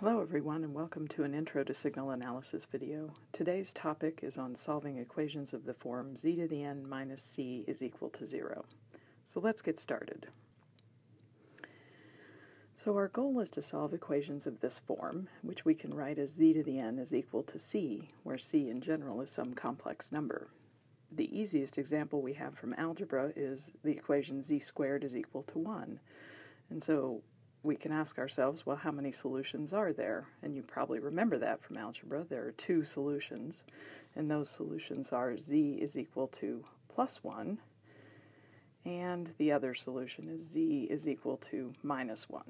Hello everyone and welcome to an Intro to Signal Analysis video. Today's topic is on solving equations of the form z to the n minus c is equal to 0. So let's get started. So our goal is to solve equations of this form, which we can write as z to the n is equal to c, where c in general is some complex number. The easiest example we have from algebra is the equation z squared is equal to 1. And so we can ask ourselves, well, how many solutions are there? And you probably remember that from algebra. There are two solutions, and those solutions are z is equal to plus 1, and the other solution is z is equal to minus 1.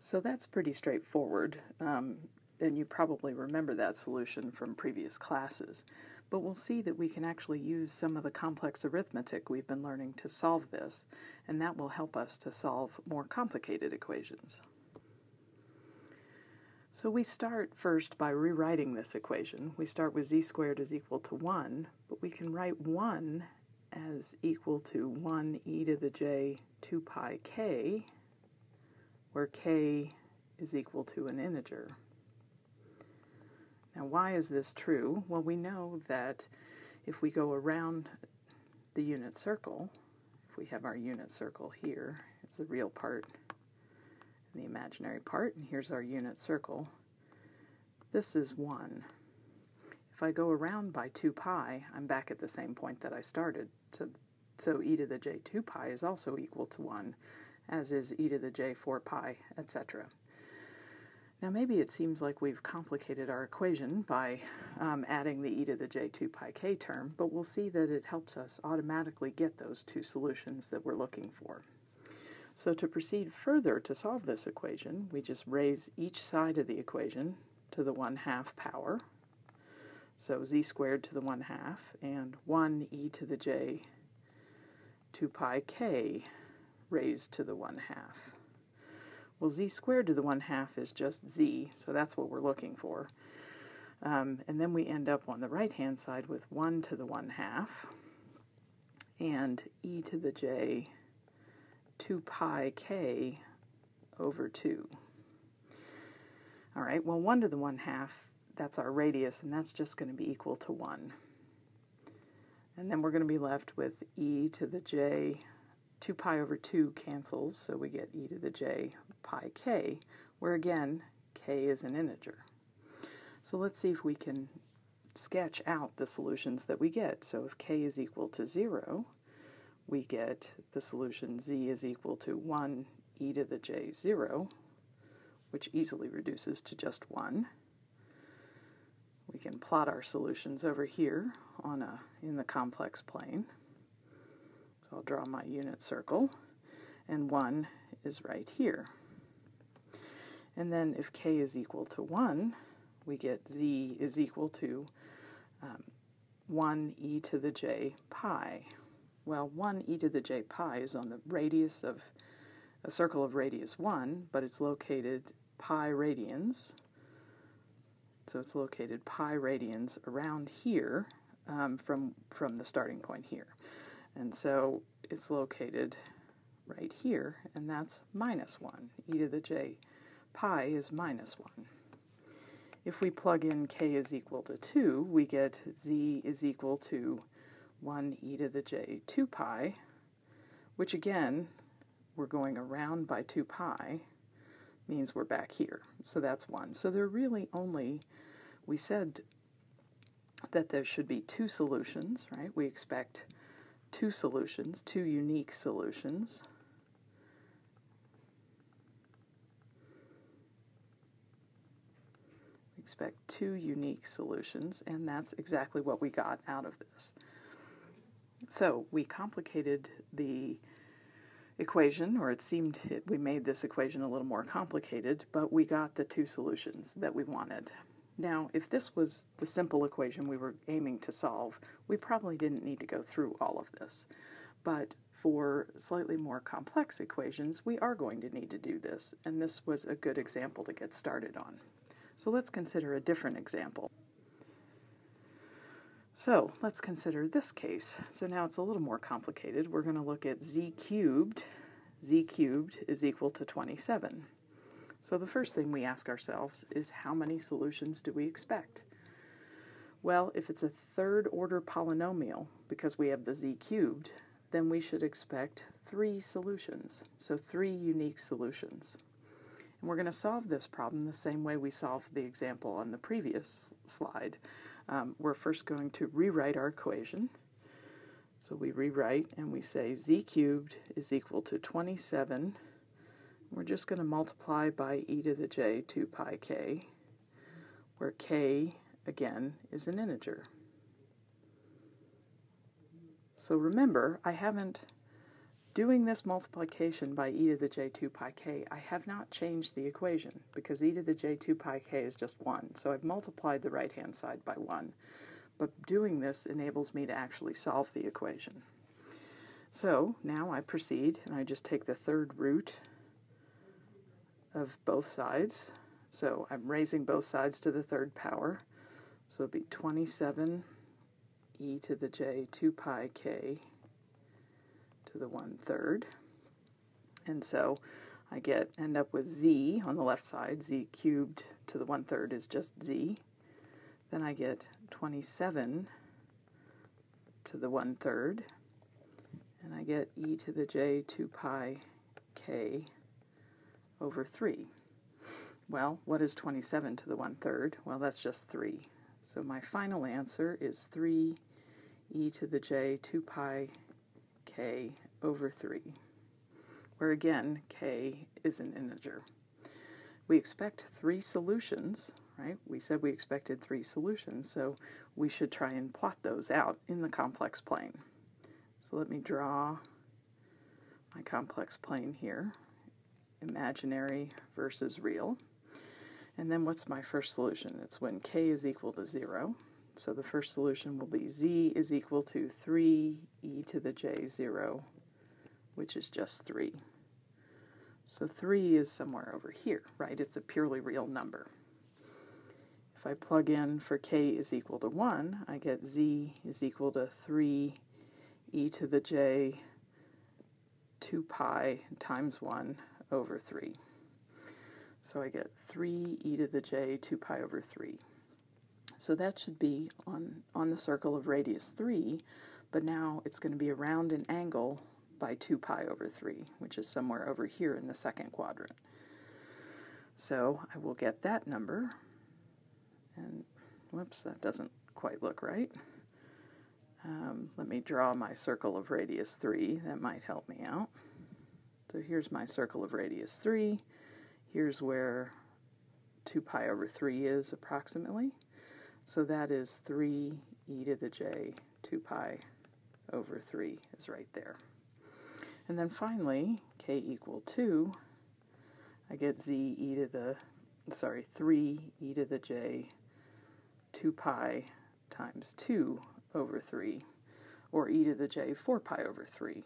So that's pretty straightforward, um, and you probably remember that solution from previous classes but we'll see that we can actually use some of the complex arithmetic we've been learning to solve this, and that will help us to solve more complicated equations. So we start first by rewriting this equation. We start with z squared is equal to 1, but we can write 1 as equal to 1 e to the j 2 pi k, where k is equal to an integer. Now, why is this true? Well, we know that if we go around the unit circle, if we have our unit circle here, it's the real part and the imaginary part, and here's our unit circle, this is 1. If I go around by 2 pi, I'm back at the same point that I started. So, so e to the j 2 pi is also equal to 1, as is e to the j 4 pi, etc. Now maybe it seems like we've complicated our equation by um, adding the e to the j2 pi k term, but we'll see that it helps us automatically get those two solutions that we're looking for. So to proceed further to solve this equation, we just raise each side of the equation to the 1 half power. So z squared to the 1 half and 1 e to the j 2 pi k raised to the 1 half. Well, z squared to the 1 half is just z, so that's what we're looking for. Um, and then we end up on the right-hand side with 1 to the 1 half and e to the j 2 pi k over 2. All right, well, 1 to the 1 half, that's our radius, and that's just going to be equal to 1. And then we're going to be left with e to the j 2 pi over 2 cancels, so we get e to the j pi k, where again, k is an integer. So let's see if we can sketch out the solutions that we get. So if k is equal to 0, we get the solution z is equal to 1 e to the j 0, which easily reduces to just 1. We can plot our solutions over here on a in the complex plane. So I'll draw my unit circle, and 1 is right here. And then if k is equal to 1, we get z is equal to um, 1 e to the j pi. Well, 1 e to the j pi is on the radius of a circle of radius 1, but it's located pi radians. So it's located pi radians around here um, from, from the starting point here. And so it's located right here, and that's minus 1. e to the j pi is minus 1. If we plug in k is equal to 2, we get z is equal to 1 e to the j 2 pi, which again, we're going around by 2 pi, means we're back here. So that's 1. So there really only, we said that there should be two solutions, right? We expect two solutions, two unique solutions. We expect two unique solutions, and that's exactly what we got out of this. So we complicated the equation, or it seemed we made this equation a little more complicated, but we got the two solutions that we wanted. Now, if this was the simple equation we were aiming to solve, we probably didn't need to go through all of this. But for slightly more complex equations, we are going to need to do this, and this was a good example to get started on. So let's consider a different example. So let's consider this case. So now it's a little more complicated. We're going to look at z cubed. z cubed is equal to 27. So the first thing we ask ourselves is how many solutions do we expect? Well, if it's a third order polynomial, because we have the z cubed, then we should expect three solutions, so three unique solutions. And we're going to solve this problem the same way we solved the example on the previous slide. Um, we're first going to rewrite our equation. So we rewrite and we say z cubed is equal to 27. We're just going to multiply by e to the j 2 pi k, where k, again, is an integer. So remember, I haven't, doing this multiplication by e to the j2 pi k, I have not changed the equation because e to the j2 pi k is just 1. So I've multiplied the right-hand side by 1. But doing this enables me to actually solve the equation. So now I proceed and I just take the third root of both sides. So I'm raising both sides to the third power. So it'll be 27 e to the j 2 pi k to the 1 third. And so I get end up with z on the left side. z cubed to the 1 third is just z. Then I get 27 to the 1 third. And I get e to the j 2 pi k over 3. Well, what is 27 to the 1 third? Well, that's just 3. So my final answer is 3 e to the j 2 pi k over 3, where again k is an integer. We expect three solutions, right? We said we expected three solutions, so we should try and plot those out in the complex plane. So let me draw my complex plane here, imaginary versus real. And then what's my first solution? It's when k is equal to 0. So the first solution will be z is equal to 3 e to the j 0, which is just 3. So 3 is somewhere over here, right? It's a purely real number. If I plug in for k is equal to 1, I get z is equal to 3 e to the j 2 pi times 1 over 3. So I get 3 e to the j 2 pi over 3. So that should be on, on the circle of radius 3, but now it's going to be around an angle by 2 pi over 3, which is somewhere over here in the second quadrant. So I will get that number, and whoops, that doesn't quite look right. Um, let me draw my circle of radius 3, that might help me out. So here's my circle of radius 3, here's where 2 pi over 3 is approximately. So that is 3 e to the j 2 pi over 3 is right there. And then finally, k equal 2, I get z e to the, sorry, 3 e to the j 2 pi times 2 over 3, or e to the j 4 pi over 3,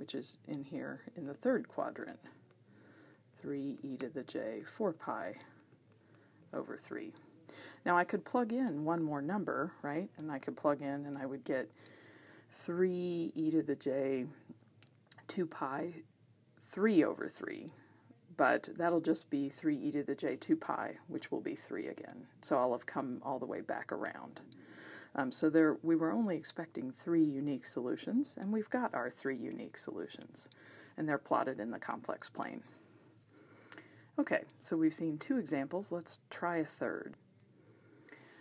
which is in here in the third quadrant. 3 e to the j 4 pi over 3. Now I could plug in one more number, right? And I could plug in and I would get 3 e to the j 2 pi 3 over 3. But that'll just be 3 e to the j 2 pi, which will be 3 again. So I'll have come all the way back around. Um, so there, we were only expecting three unique solutions, and we've got our three unique solutions, and they're plotted in the complex plane. Okay, so we've seen two examples. Let's try a third.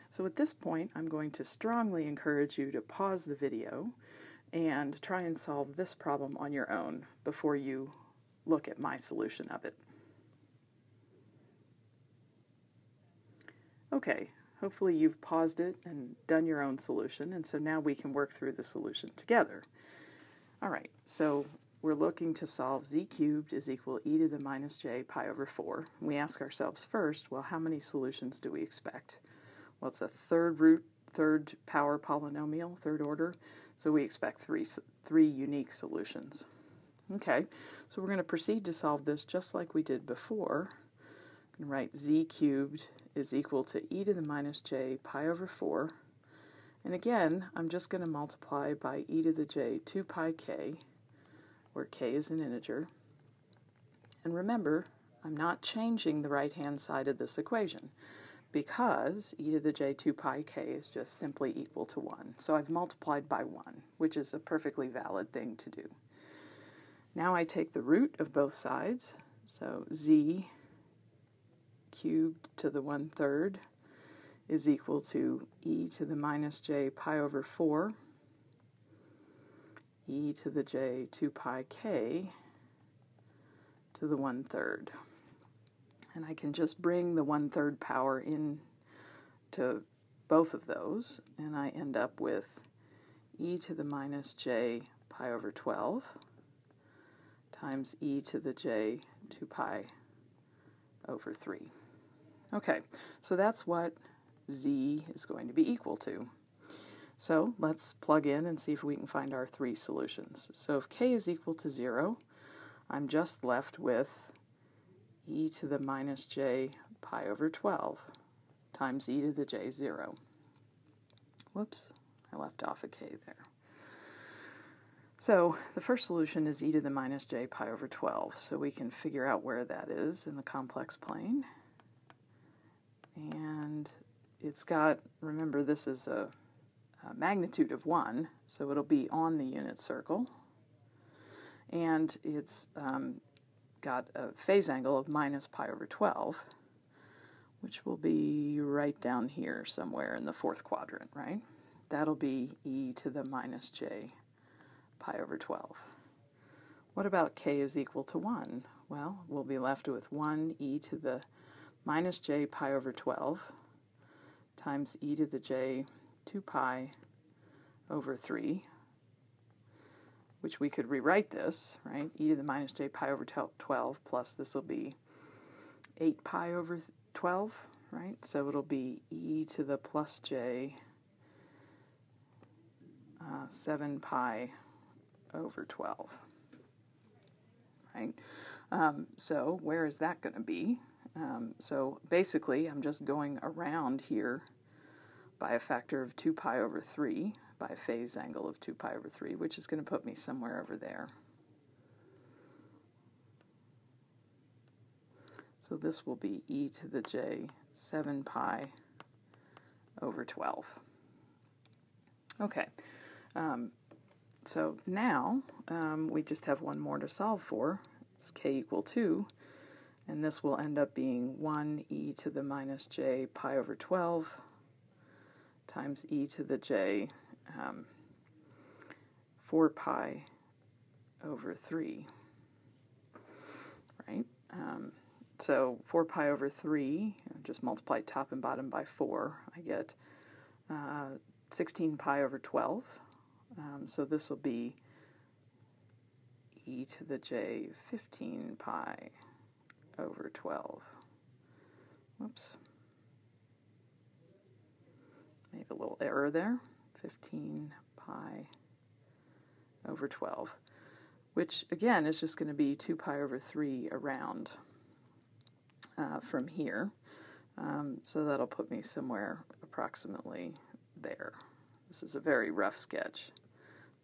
So at this point, I'm going to strongly encourage you to pause the video and try and solve this problem on your own before you look at my solution of it. Okay, hopefully you've paused it and done your own solution, and so now we can work through the solution together. All right, so we're looking to solve z cubed is equal e to the minus j pi over 4. We ask ourselves first, well, how many solutions do we expect? well, it's a third root, third power polynomial, third order, so we expect three, three unique solutions. Okay, so we're going to proceed to solve this just like we did before. To write z cubed is equal to e to the minus j pi over 4. And again, I'm just going to multiply by e to the j 2 pi k, where k is an integer. And remember, I'm not changing the right-hand side of this equation because e to the j 2 pi k is just simply equal to 1. So I've multiplied by 1, which is a perfectly valid thing to do. Now I take the root of both sides, so z cubed to the 1 third is equal to e to the minus j pi over 4 e to the j 2 pi k to the 1 third. And I can just bring the 1 third power in to both of those, and I end up with e to the minus j pi over 12 times e to the j 2 pi over 3. Okay, so that's what z is going to be equal to. So let's plug in and see if we can find our three solutions. So if k is equal to 0, I'm just left with e to the minus j pi over 12 times e to the j 0. Whoops, I left off a k there. So the first solution is e to the minus j pi over 12, so we can figure out where that is in the complex plane. And it's got, remember this is a, a magnitude of 1, so it'll be on the unit circle. And it's um, got a phase angle of minus pi over 12, which will be right down here somewhere in the fourth quadrant, right? That'll be e to the minus j pi over 12. What about k is equal to 1? Well, we'll be left with 1 e to the minus j pi over 12 times e to the j 2 pi over 3, which we could rewrite this, right? e to the minus j pi over 12 plus this will be 8 pi over 12, right? So it'll be e to the plus j uh, 7 pi over 12, right? Um, so where is that going to be? Um, so basically, I'm just going around here by a factor of 2 pi over 3, by a phase angle of 2 pi over 3, which is going to put me somewhere over there. So this will be e to the j 7 pi over 12. Okay, um, so now um, we just have one more to solve for. It's k equal 2 and this will end up being 1 e to the minus j pi over 12 times e to the j um, 4 pi over 3, right? Um, so 4 pi over 3, just multiply top and bottom by 4, I get uh, 16 pi over 12. Um, so this will be e to the j 15 pi over 12. Whoops. Made a little error there. 15 pi over 12, which again is just going to be 2 pi over 3 around uh, from here. Um, so that'll put me somewhere approximately there. This is a very rough sketch,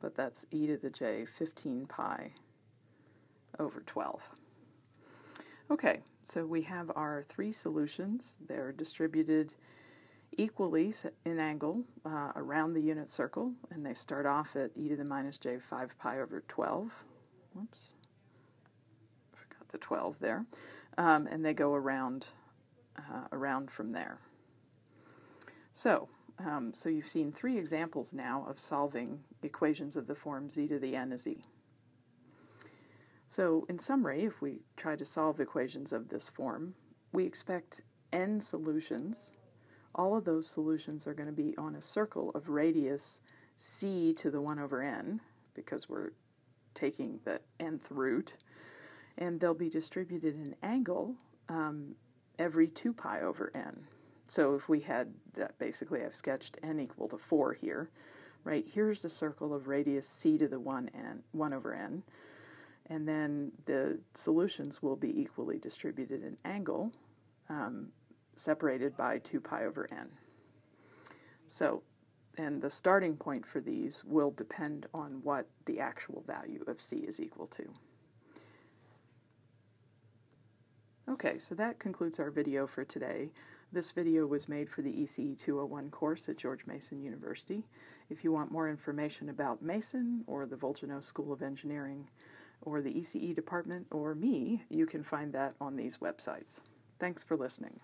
but that's e to the j 15 pi over 12. Okay, so we have our three solutions. They're distributed equally in angle uh, around the unit circle, and they start off at e to the minus j 5 pi over 12. Whoops, forgot the 12 there. Um, and they go around, uh, around from there. So, um, so you've seen three examples now of solving equations of the form z to the n is e. So in summary, if we try to solve equations of this form, we expect n solutions. All of those solutions are going to be on a circle of radius c to the 1 over n, because we're taking the nth root, and they'll be distributed in angle um, every 2 pi over n. So if we had that, basically I've sketched n equal to 4 here, right? Here's a circle of radius c to the 1, n, 1 over n and then the solutions will be equally distributed in angle, um, separated by 2 pi over n. So, and the starting point for these will depend on what the actual value of c is equal to. Okay, so that concludes our video for today. This video was made for the ECE 201 course at George Mason University. If you want more information about Mason or the Volgenau School of Engineering, or the ECE department or me, you can find that on these websites. Thanks for listening.